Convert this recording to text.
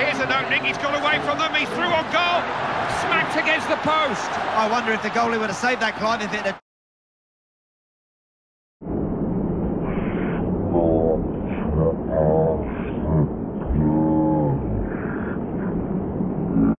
here's an opening. He's got away from them. He's through on goal. Smacked against the post. I wonder if the goalie would have saved that, Clive, if it had...